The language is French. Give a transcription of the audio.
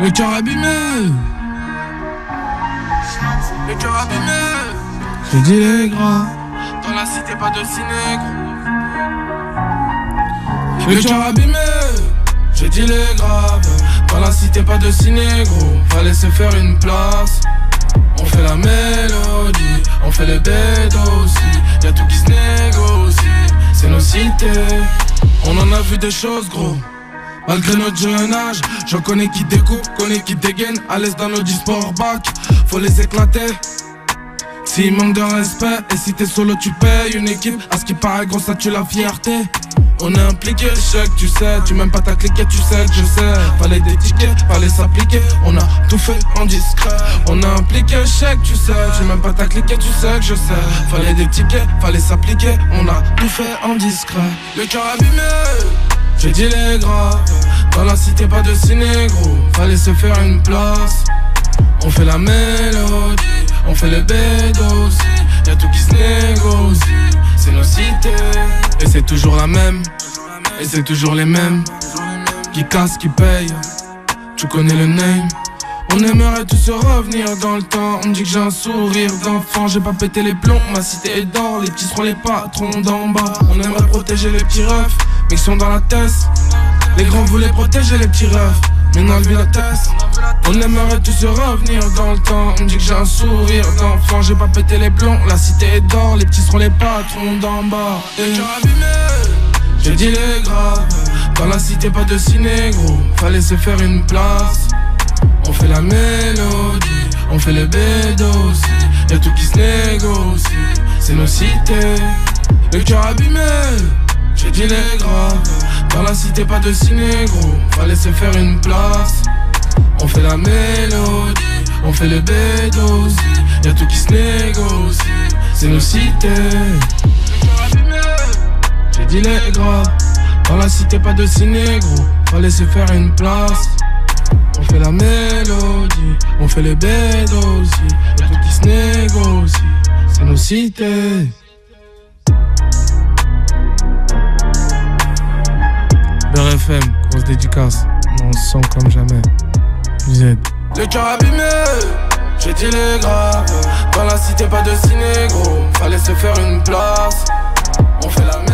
Le cœur abîmé. Le cœur abîmé. J'ai dit les gras. Dans la cité, pas de ciné, Le cœur abîmé. J'ai dit les graves. Dans la cité, pas de ciné, gros. Fallait se faire une place. On fait la mélodie, on fait les bêtes aussi. Y'a tout qui se négocie, c'est nos cités. On en a vu des choses, gros. Malgré notre jeune âge, j'en connais qui découpe, connais qui dégaine, à l'aise dans nos sport back, faut les éclater. S'il manque de respect, et si t'es solo, tu payes une équipe. À ce qui paraît, gros, ça tue la fierté. On est impliqué, chèque, tu sais, tu m'aimes pas ta cliqué, tu sais que je sais. Fallait des tickets, fallait s'appliquer, on a tout fait en discret. On a impliqué, chèque, tu sais, tu m'aimes pas ta cliqué, tu sais que je sais. Fallait des tickets, fallait s'appliquer, on a tout fait en discret. Le cœur j'ai dit les gras. Dans la cité, pas de ciné, gros. Fallait se faire une place. On fait la mélodie, on fait les bédos. Y'a tout qui se négocie, c'est nos cités. Et c'est toujours la même, et c'est toujours les mêmes. Qui casse, qui paye, tu connais le name. On aimerait tous se revenir dans le temps. On me dit que j'ai un sourire d'enfant. J'ai pas pété les plombs, ma cité est d'or. Les petits seront les patrons d'en bas. On aimerait protéger les petits refs, mais ils sont dans la tête. Les grands voulaient protéger les petits refs. Mais on a vu la tête. On aimerait tous se revenir dans le temps. On me dit que j'ai un sourire d'enfant. J'ai pas pété les plombs, la cité est d'or. Les petits seront les patrons d'en bas. Et j'ai dit les graves. Dans la cité, pas de ciné, gros. Fallait se faire une place. Fait les bédos. Y'a tout qui se négocie, c'est nos cités. Le cœur abîmé, j'ai dit les graves. Dans la cité, pas de ciné, gros. Fallait se faire une place. On fait la mélodie, on fait les bédos. Y'a tout qui se négocie, c'est nos cités. Le j'ai dit les graves. Dans la cité, pas de ciné, gros. Fallait se faire une place. On fait la on fait les bédos aussi. Y'a tout qui se négocie, c'est nos cités. BRFM, grosse dédicace. On se sent comme jamais. Vous êtes. Le cœur abîmé, j'ai dit les graves. Dans la cité, pas de ciné, gros. Fallait se faire une place. On fait la